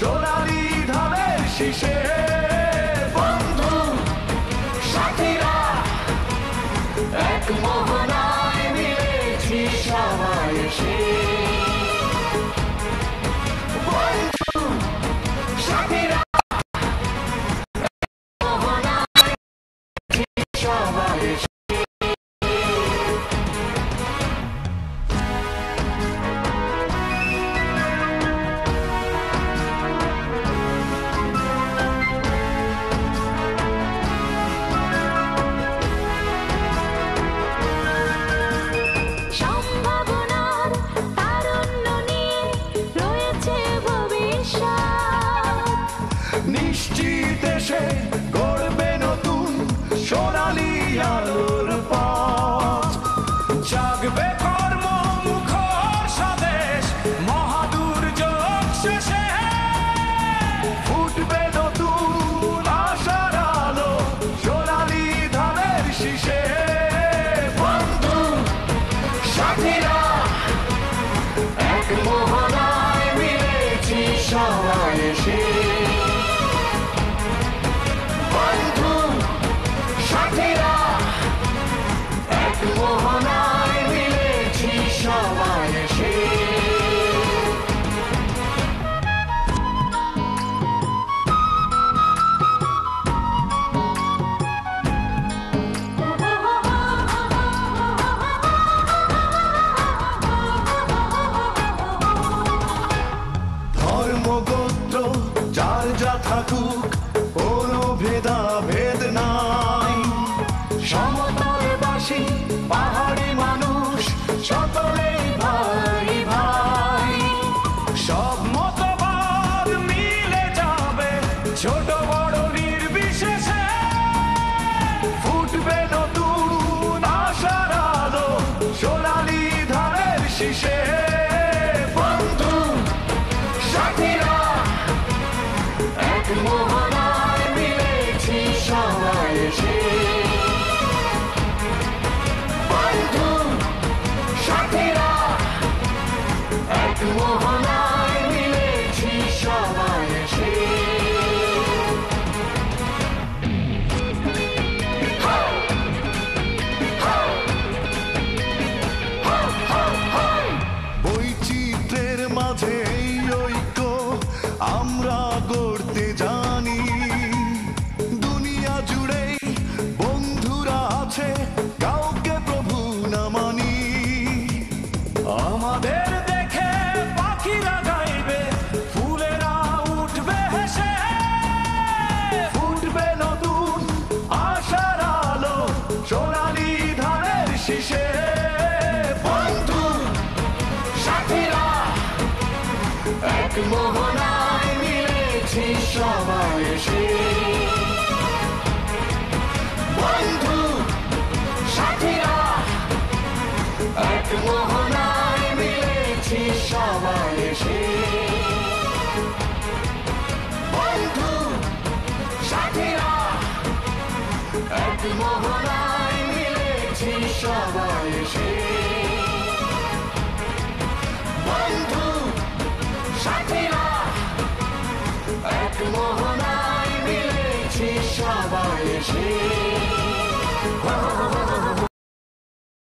সোনালি ধানের শীষে বন্ধু সাথীরা এক মোহনায় নিশ্চিত এসে গড়বে নতুন সোনালি আলোর পথ। জাগবে কর্ম মুখর স্বদেশ, মহাদুর্যোগ শেষে। ফুটবে নতুন আশার আলো সোনালি ধানের শীষে। বন্ধু, সাথীরা, এক মিলেছি সবাই Arapuca সবাই আমাদের দেখে পাখিরা গাইবে, ফুলেরা উঠবে হেসে। ফুটবে নতুন আশার আলো সোনালি ধানের শীষে। বন্ধু, সাথীরা, এক মোহনায় মিলেছি সবাই সবাই বন্ধু, সাথীরা, এক মোহনায় মিলেছি সবাই এসে। বন্ধু, সাথীরা, এক মোহনায় মিলেছি সবাই এসে।